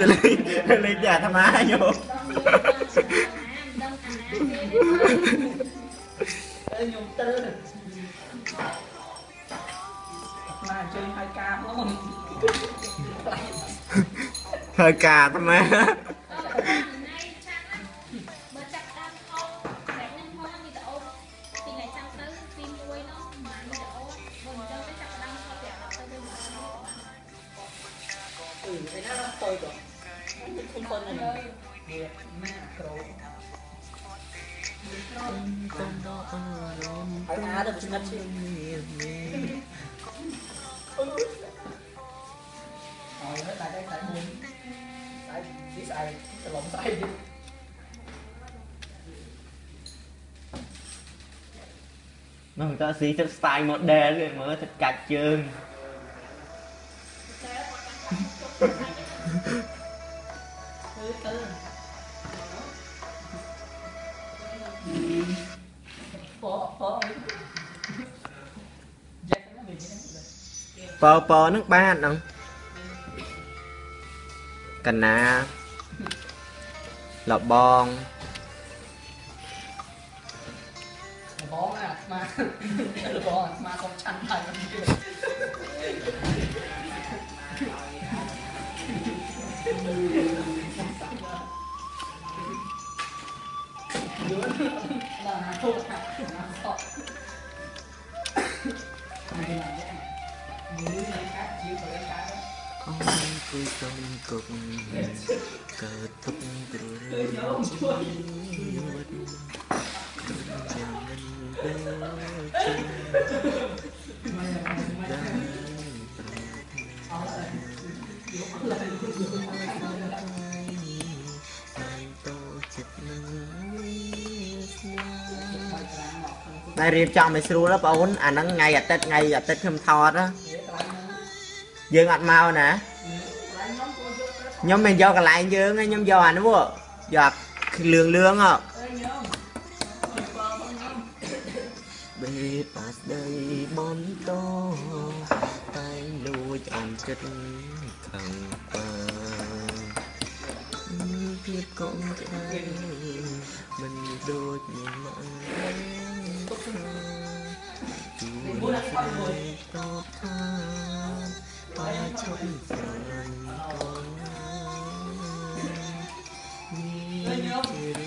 ក៏លេងលេងតែអាត្មាញោមខ្ញុំទៅណាជើញហើយការមកហើយការអាត្មា ឯណាដល់ទៅទៅខ្ញុំប៉ុណ្ណឹងវាម៉ាក្រូហើយអាទៅស្និទ្ធជាងហើយតែតែតែមុនស្អែកនេះស្អែកច្រឡំស្អែកនោះតើស៊ីទឹក style model គេមើលទឹកកាច់ជើងទៅ ទៅពពពយ៉ាក់ណាវិញហ្នឹងពើពើនឹងបានហ្នឹងកណាលបងបងអាស្មាបងអាស្មាសុំឆាន់ហើយ យល់ដល់ណាធូរណាសក់ហើយណាយ៉ាងមួយនៃការជាបរិការអូយគួយ តទុកព្រោះទៅញោមជួយយ៉ាងមិនពេលតែរៀបចំឲ្យស្រួលណាបងអូនអាហ្នឹងថ្ងៃអាទិត្យថ្ងៃអាទិត្យខ្ញុំថតណាយើងអត់មកណាខ្ញុំមិនយកកន្លែងយើងទេខ្ញុំយកអានោះយកលឿងលឿងហ៎បេតអស្ដីបន្តតែ vui anh rất thẳng qua biết con gái mình đôi nhìn mãi buồn phai tóc tha ta chọn phần con như